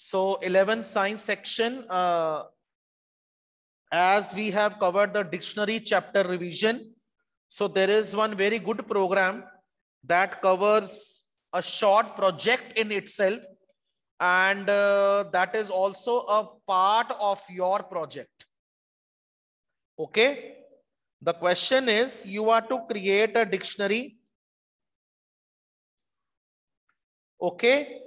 So 11th science section, uh, as we have covered the dictionary chapter revision. So there is one very good program that covers a short project in itself. And uh, that is also a part of your project. Okay. The question is you are to create a dictionary. Okay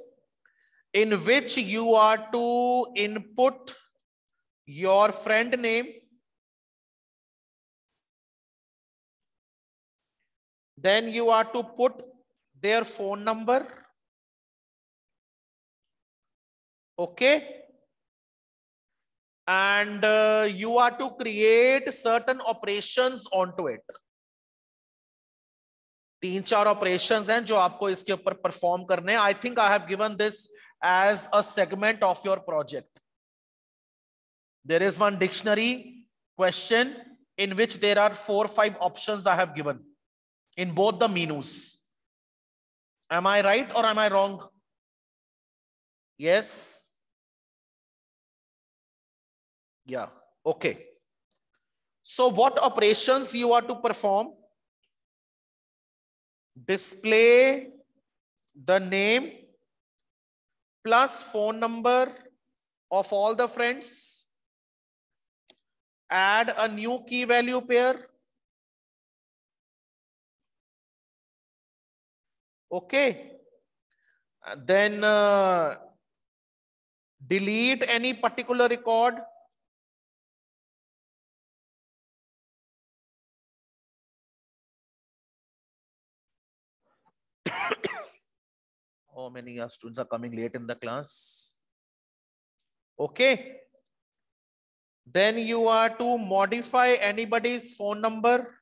in which you are to input your friend name then you are to put their phone number okay and uh, you are to create certain operations onto it तीन चार operations हैं जो आपको इसके ऊपर perform करने I think I have given this as a segment of your project. There is one dictionary question in which there are four or five options I have given in both the menus. Am I right or am I wrong? Yes. Yeah. Okay. So what operations you are to perform? Display the name plus phone number of all the friends. Add a new key value pair. Okay. Then uh, delete any particular record. How many students are coming late in the class? Okay. Then you are to modify anybody's phone number.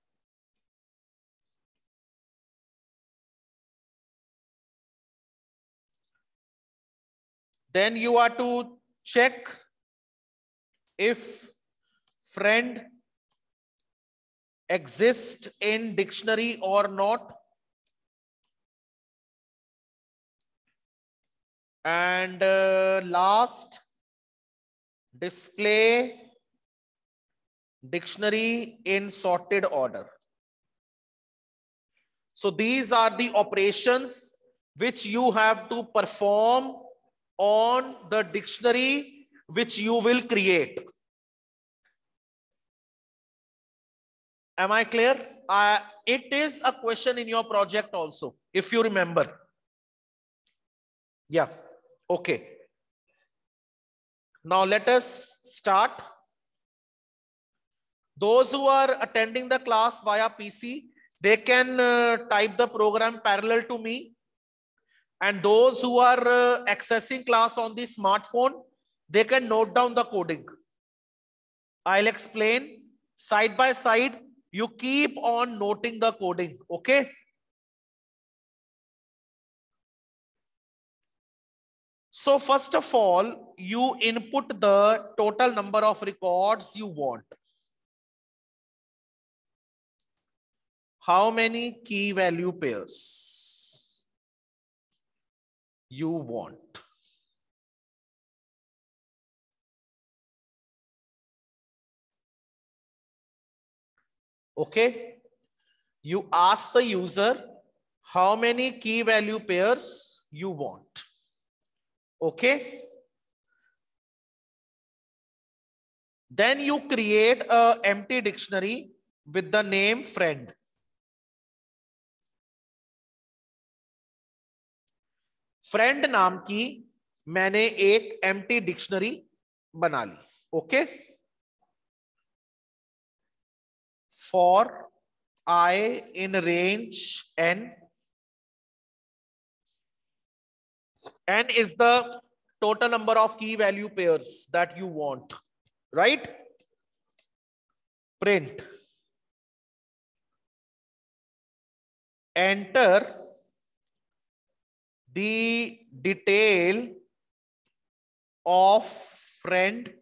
Then you are to check if friend exists in dictionary or not. And uh, last, display dictionary in sorted order. So these are the operations which you have to perform on the dictionary which you will create. Am I clear? Uh, it is a question in your project also, if you remember. Yeah. Okay. Now let us start. Those who are attending the class via PC, they can uh, type the program parallel to me. And those who are uh, accessing class on the smartphone, they can note down the coding. I'll explain side by side. You keep on noting the coding. Okay. So first of all, you input the total number of records you want. How many key value pairs you want? Okay. You ask the user how many key value pairs you want. Okay. Then you create a empty dictionary with the name friend. Friend नाम की मैंने एक empty dictionary बना ली okay for I in range N n is the total number of key value pairs that you want, right? Print. Enter the detail of friend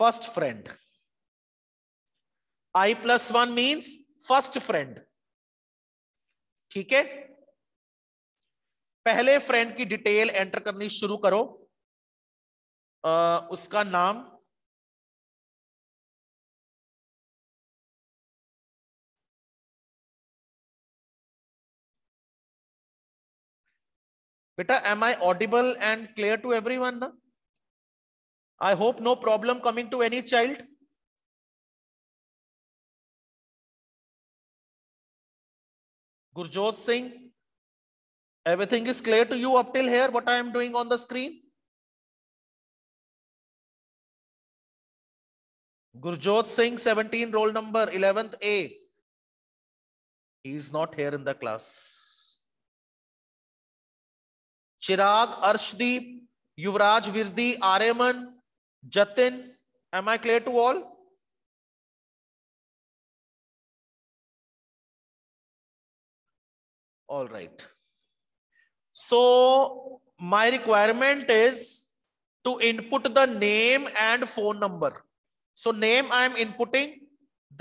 first friend. I plus 1 means first friend ठीक है? पहले friend की detail enter करनी शुरू करो। आ, उसका नाम बेटा am I audible and clear to everyone ना? I hope no problem coming to any child Gurjot Singh, everything is clear to you up till here, what I am doing on the screen? Gurjot Singh, 17, roll number 11th A. He is not here in the class. Chirag, Arshdeep, Yuvraj Virdi, Areman, Jatin. Am I clear to all? All right. So my requirement is to input the name and phone number. So name i am inputting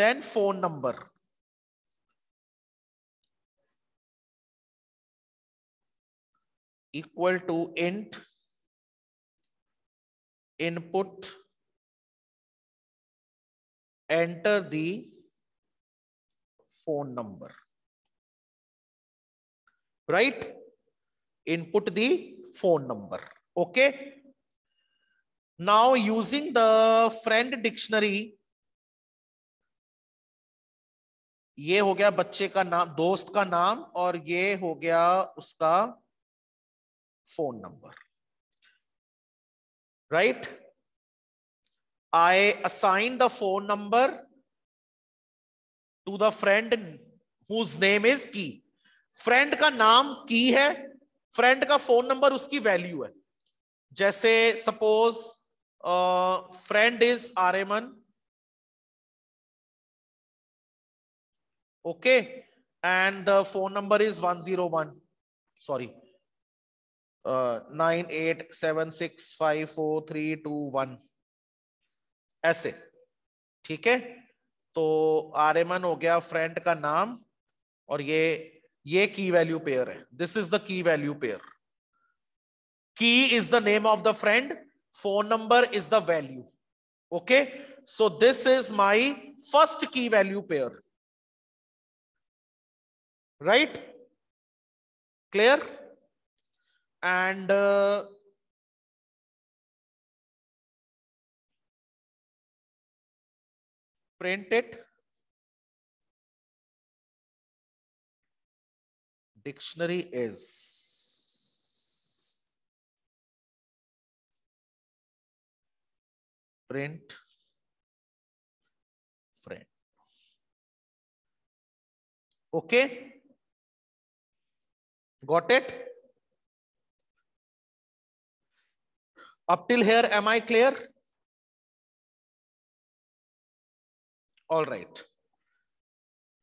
then phone number. Equal to int input enter the phone number right input the phone number okay now using the friend dictionary ये हो गया बच्चे का नाम, दोस्त का नाम, और ये हो गया उसका phone number right I assign the phone number to the friend whose name is key friend का नाम की है फ्रेंड का फ़ोन नंबर उसकी वैल्यू है। जैसे suppose friend is Aryaman okay and the phone number is one zero one sorry nine eight seven six five four three two one ऐसे। ठीक है? तो आर्यमन हो गया फ्रेंड का नाम, और ये ये की वैल्यू पेयर है this is the key value pair key is the name of the friend phone number is the value okay so this is my first key value pair right clear and uh, print it. Dictionary is print friend. Okay. Got it? Up till here, am I clear? All right.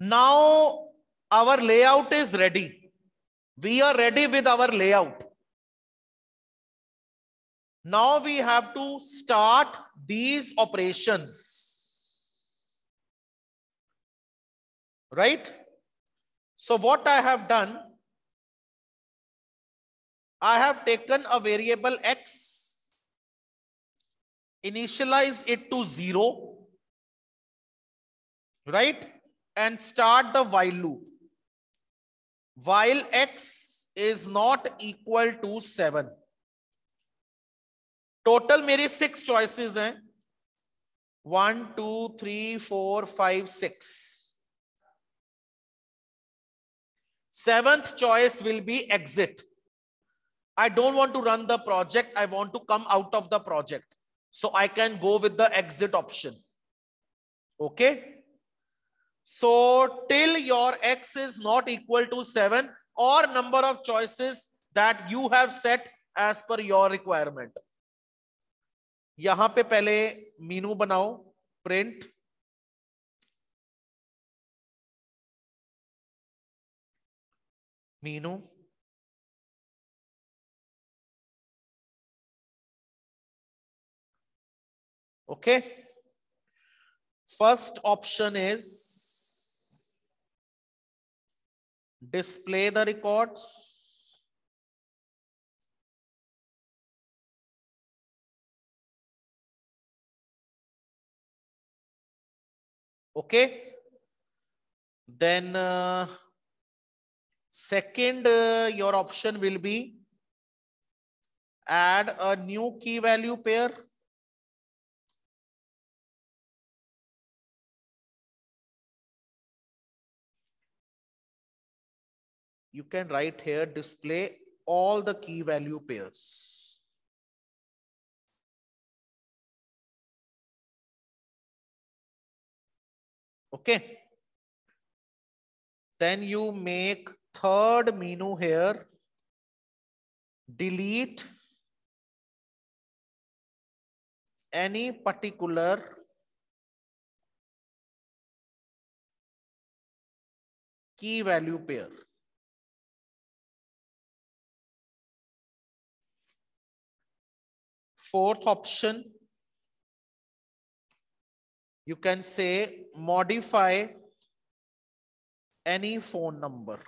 Now our layout is ready. We are ready with our layout. Now we have to start these operations. Right? So what I have done, I have taken a variable x initialize it to zero, right? And start the while loop While x is not equal to seven. Total मेरी six choices हैं. One, two, three, four, five, six. Seventh choice will be exit. I don't want to run the project. I want to come out of the project. So I can go with the exit option. Okay. So till your x is not equal to 7 or number of choices that you have set as per your requirement. यहाँ पे पहले menu बनाओ print menu Okay. First option is display the records. Okay. Then uh, second, uh, your option will be add a new key value pair. You can write here display all the key value pairs. Okay. Then you make third menu here. Delete any particular key value pair. Fourth option, you can say modify any phone number.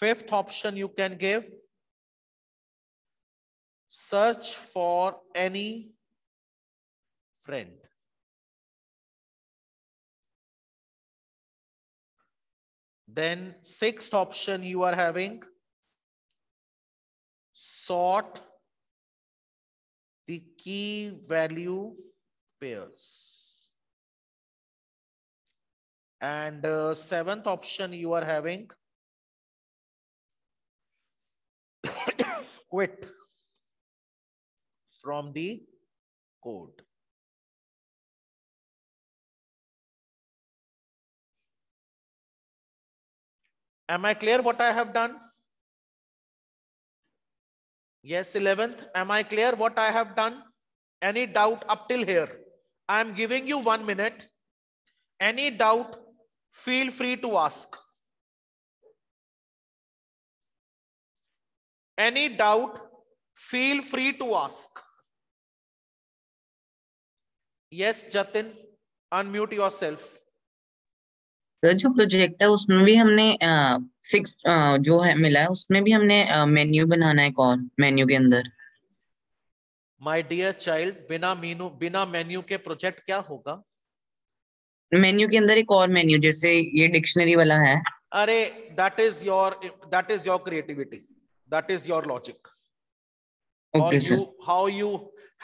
Fifth option you can give, search for any friend. Then sixth option you are having, sort the key value pairs. And uh, seventh option you are having, quit from the code. Am I clear what I have done? Yes, 11th. Am I clear what I have done? Any doubt up till here? I am giving you one minute. Any doubt, feel free to ask. Any doubt, feel free to ask. Yes, Jatin, unmute yourself. जो project है उसमें भी हमने six जो है मिला है उसमें भी हमने मेन्यू बनाना है कौन मेन्यू के अंदर। माय डियर चाइल्ड बिना मेनू बिना मेन्यू के प्रोजेक्ट क्या होगा? मेन्यू के अंदर एक और मेन्यू जैसे ये डिक्शनरी वाला है। अरे that is your that is your creativity that is your logic okay sir how you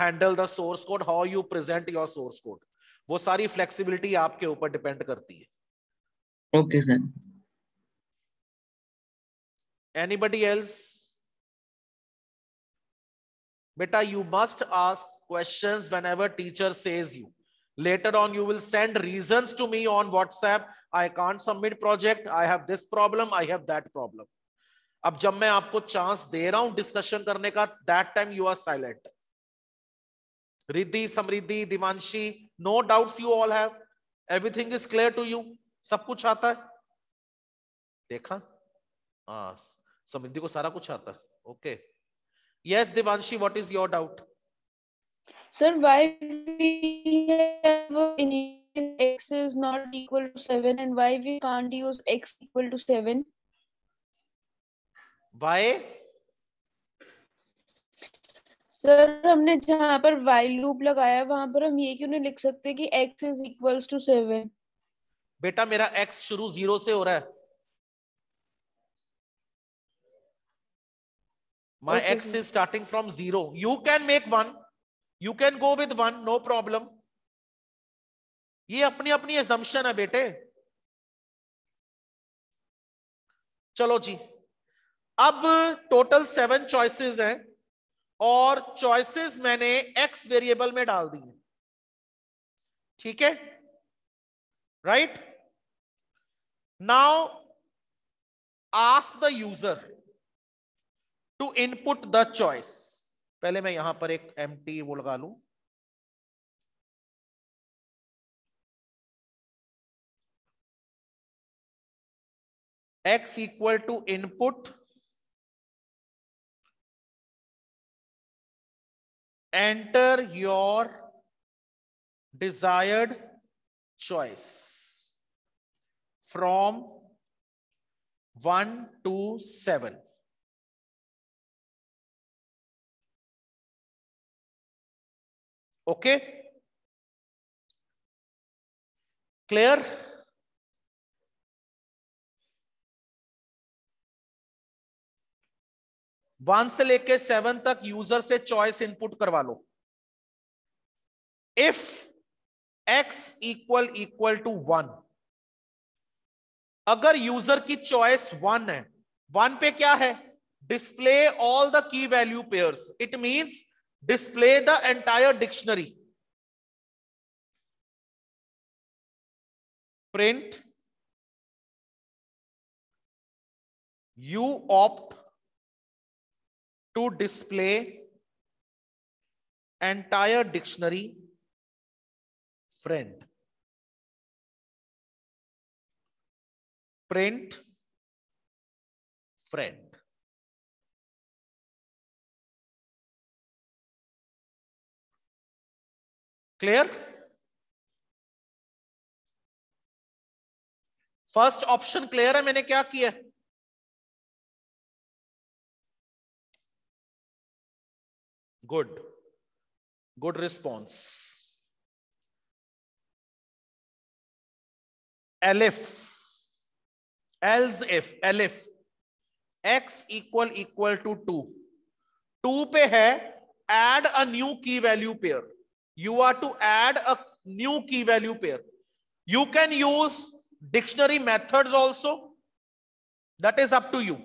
handle the source code how you present your source code वो सारी फ्लेक्सिबिलिटी आपके ऊपर डिपेंड करती है। Okay, sir. Anybody else? Beta, you must ask questions whenever teacher says you. Later on, you will send reasons to me on WhatsApp. I can't submit project. I have this problem. I have that problem. अब जब मैं आपको chance दे रहा हूँ discussion करने का that time you are silent Riddhi Samriddhi Divanshi no doubts you all have everything is clear to you सब कुछ आता है? देखा? हाँ समृद्धि को सारा कुछ आता है। Okay yes Devanshi what is your doubt sir why we x is not equal to 7 and why we can't use x equal to 7 sir हमने जहाँ पर वाई लूप लगाया वहाँ पर हम ये क्यों नहीं लिख सकते कि x is equals to 7 बेटा मेरा एक्स शुरू ज़ीरो से हो रहा है। My okay, x is starting from zero. You can make one. You can go with one no problem. ये अपनी अपनी एजम्पन है बेटे। चलो जी। अब टोटल सेवन चॉइसेस हैं और चॉइसेस मैंने एक्स वेरिएबल में डाल दी ठीक है? Right Now ask the user to input the choice. मैं यहाँ पर एक एम टी वो लगा लू x equal to input enter your desired choice from 1 to 7 okay? Clear? One से लेके सेवन तक यूज़र से चॉइस इनपुट करवा लो। If X equal equal to one अगर यूज़र की चॉइस वन है वन पे क्या है? Display all the key value pairs it means display the entire dictionary print you opt to display entire dictionary friend. Print friend. Clear first option clear है मैंने क्या किया? Good good response elif else if elif X equal equal to two two पे है add a new key value pair you are to add a new key value pair you can use dictionary method also that is up to you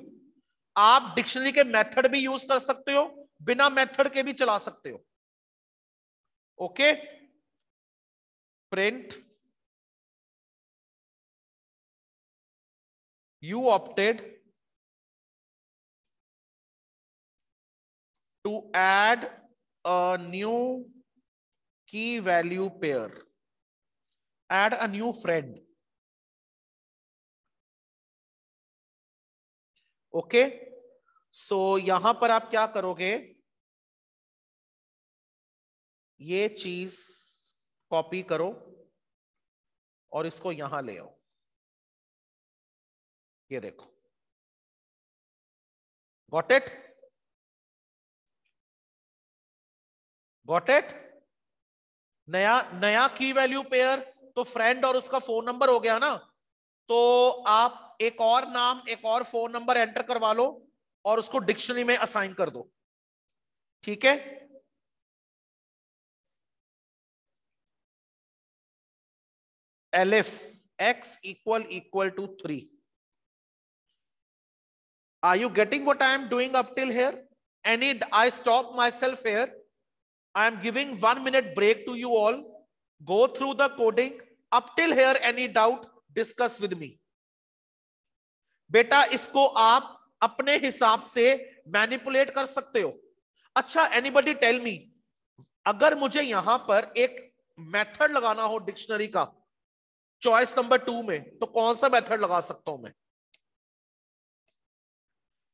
आप dictionary के method भी use कर सकते हो, बिना method के भी चला सकते हो. Okay okay? Print you opted to add a new key value pair add a new friend okay so यहाँ पर आप क्या करोगे? ये चीज़ कॉपी करो और इसको यहाँ ले आओ। ये देखो। गॉट इट गॉट इट नया नया की वैल्यू पेयर तो फ्रेंड और उसका फ़ोन नंबर हो गया ना? तो आप एक और नाम, एक और फ़ोन नंबर एंटर करवा लो और उसको डिक्शनरी में असाइन कर दो। ठीक है? Elif x equal equal to 3 are you getting what i am doing up till here any i stop myself here i am giving one minute break to you all go through the coding up till here any doubt discuss with me बेटा इसको आप अपने हिसाब से manipulate कर सकते हो अच्छा एनीबडी टेल मी अगर मुझे यहाँ पर एक मेथड लगाना हो डिक्शनरी का चॉइस नंबर टू में तो कौन सा मेथड लगा सकता हूँ मैं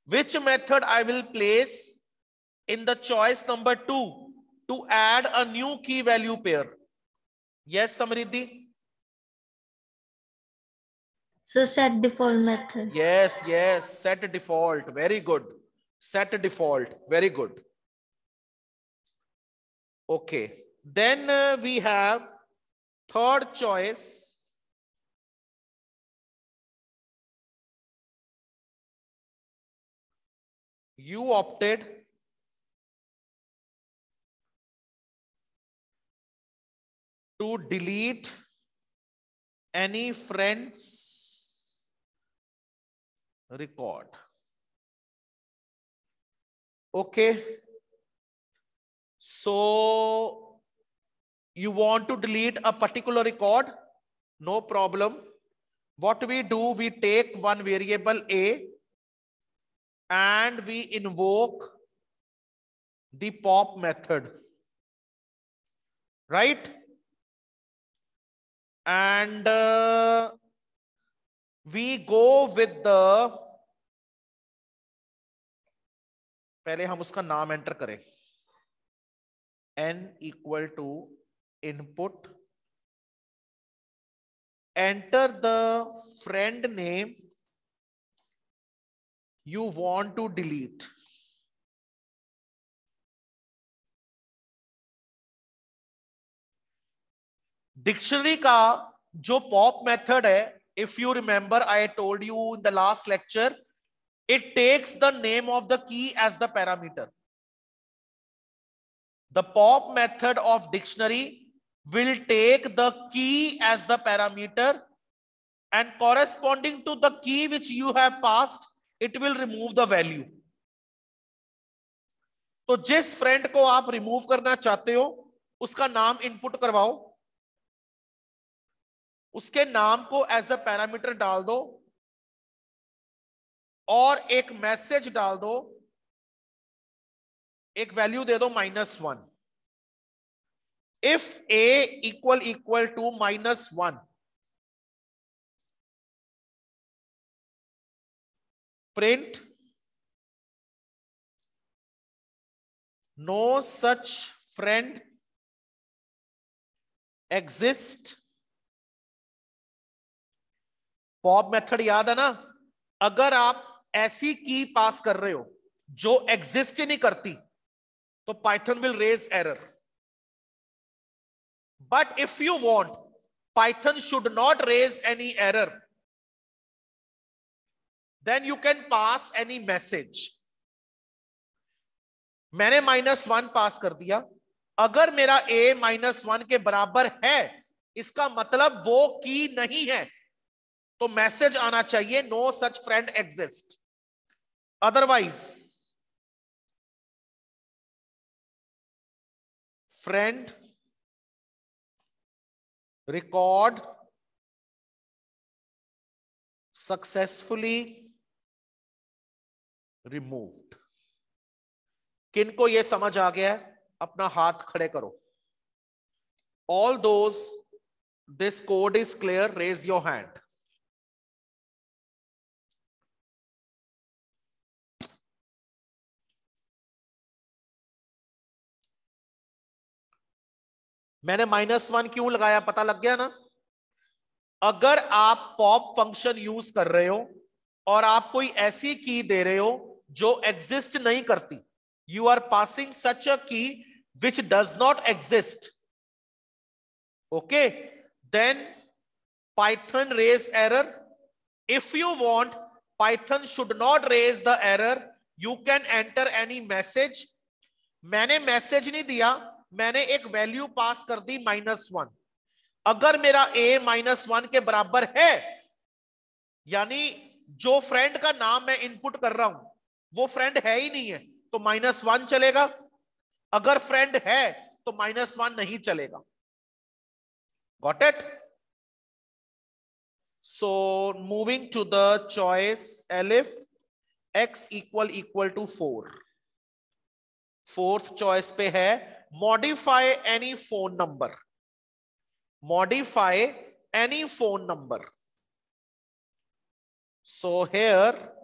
Which method I will place in the choice number two to add a new key value pair? Yes, Samriddhi? So set default method. Yes, yes. Set default. Very good. Set default. Very good. Okay. Then uh, we have third choice You opted to delete any friends record. Okay. So you want to delete a particular record? No problem. What we do, we take one variable A and we invoke the pop method. Right? And uh, we go with the पहले हम उसका नाम enter करें n equal to input enter the friend name you want to delete dictionary का जो pop method है if you remember I told you in the last lecture it takes the name of the key as the parameter the pop method of dictionary will take the key as the parameter and corresponding to the key which you have passed it will remove the value तो जिस friend को आप remove करना चाहते हो, उसका नाम input करवाओ। उसके नाम को एज अ पैरामीटर डाल दो और एक मैसेज डाल दो। एक वैल्यू दे दो minus one if A equal equal to minus one print no such friend exist pop method याद है ना? अगर आप ऐसी की पास कर रहे हो जो एग्जिस्ट ही नहीं करती तो Python will raise error but if you want Python should not raise any error then you can pass any message मैंने माइनस वन पास कर दिया। अगर मेरा ए माइनस वन के बराबर है, इसका मतलब वो की नहीं है। तो मैसेज आना चाहिए no such friend exist otherwise friend record successfully removed किनको यह समझ आ गया है? अपना हाथ खड़े करो। All those this code is clear raise your hand मैंने माइनस वन क्यों लगाया? पता लग गया ना? अगर आप पॉप फ़ंक्शन यूज़ कर रहे हो और आप कोई ऐसी की दे रहे हो जो एग्जिस्ट नहीं करती। You are passing such a key which does not exist okay then Python raise error if you want Python should not raise the error you can enter any message मैंने मैसेज नहीं दिया। मैंने एक value pass कर दी minus one अगर मेरा A minus one के बराबर है, यानी जो फ्रेंड का नाम मैं इनपुट कर रहा हूँ वो फ्रेंड है ही नहीं है तो माइनस वन चलेगा। अगर फ्रेंड है तो माइनस वन नहीं चलेगा। Got it so moving to the choice elif X equal equal to four fourth choice पे है modify any phone number modify any phone number so, here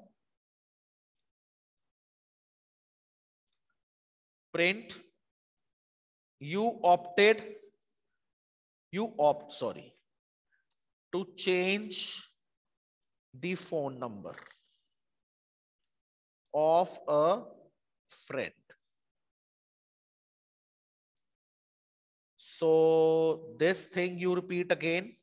print you opted you opt sorry to change the phone number of a friend So this thing you repeat again.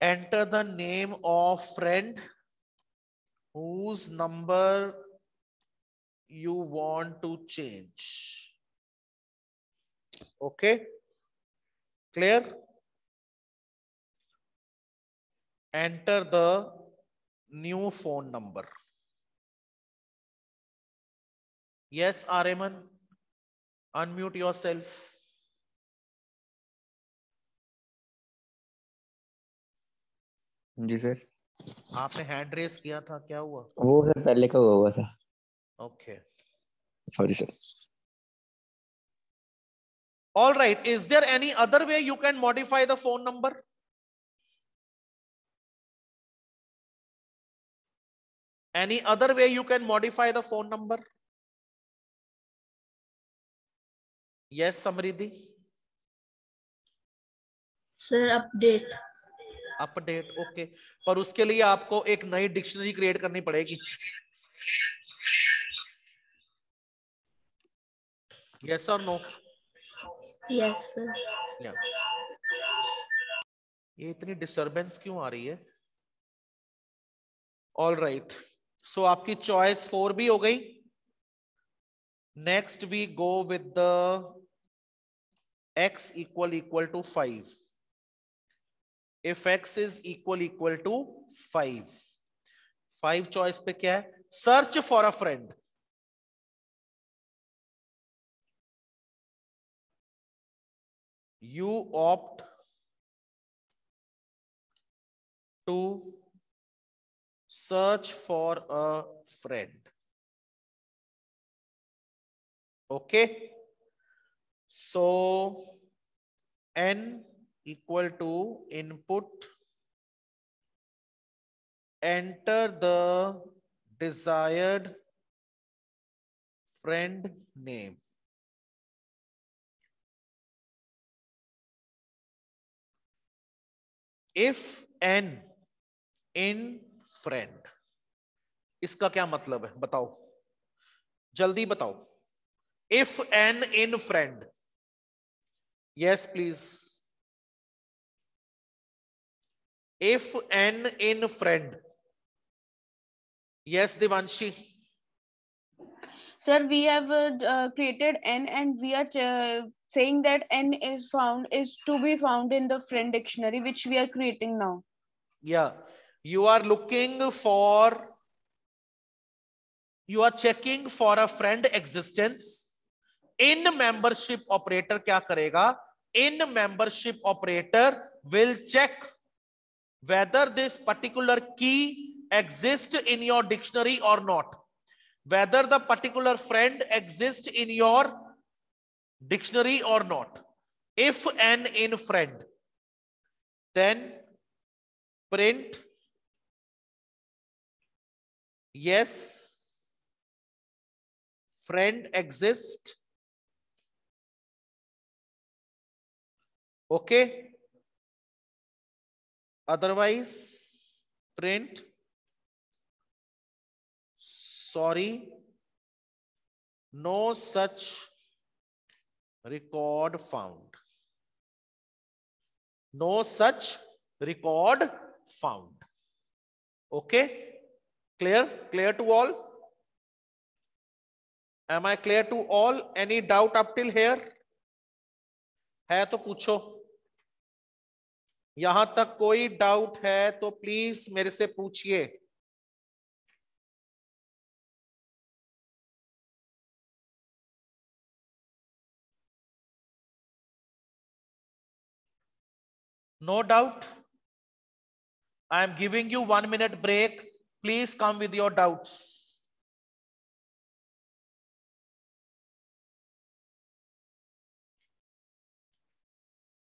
Enter the name of friend whose number you want to change. Okay, clear? enter the new phone number. Yes, Areman, unmute yourself. जी sir. आपने hand raise किया था क्या हुआ? वो sir पहले का हुआ हुआ था। Okay sorry sir all right is there any other way you can modify the phone number any other way you can modify the phone number yes Samriddhi sir update update okay. पर उसके लिए आपको एक नई dictionary create करनी पड़ेगी। Yes और no yes ये इतनी डिस्टरबेंस क्यों आ रही है? ऑल राइट सो आपकी चॉइस फोर भी हो गई। Next we go with the x इक्वल equal to 5 if x is equal equal to 5 5 choice पे क्या है search for a friend you opt to search for a friend okay so n equal to input enter the desired friend name if n in friend इसका क्या मतलब है बताओ जल्दी बताओ if n in friend yes please if n in friend yes devanshi Sir, we have uh, uh, created n and we are uh, saying that n is found is to be found in the friend dictionary which we are creating now. yeah you are looking for you are checking for a friend existence in membership operator क्या करेगा in membership operator will check whether this particular key exists in your dictionary or not. Whether the particular friend exists in your dictionary or not. If n in friend then print yes friend exist okay otherwise print sorry no such record found no such record found okay clear clear to all am i clear to all any doubt up till here है तो पूछो यहाँ तक कोई doubt है तो please मेरे से पूछिए। No doubt I am giving you one minute break please come with your doubts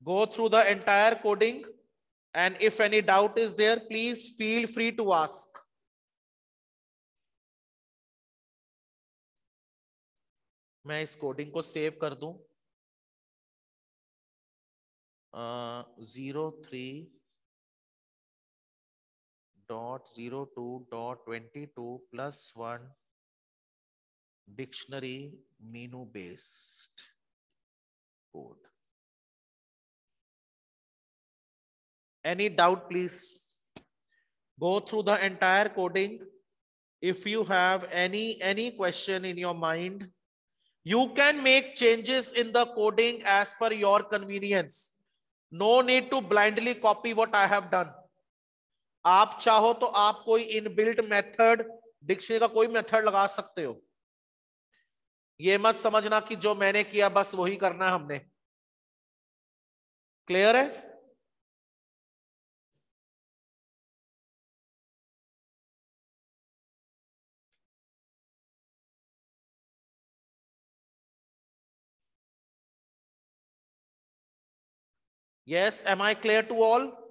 Go through the entire coding and if any doubt is there, please feel free to ask. मैं इस coding को save कर दूँ zero three dot zero two dot twenty two plus one dictionary menu based code. Any doubt, please go through the entire coding. If you have any any question in your mind, you can make changes in the coding as per your convenience. Need to blindly copy what I have done आप चाहो तो आप कोई in built method dictionary का कोई method लगा सकते हो ये मत समझना कि जो मैंने किया बस वही करना है हमने क्लियर है Yes, am I clear to all?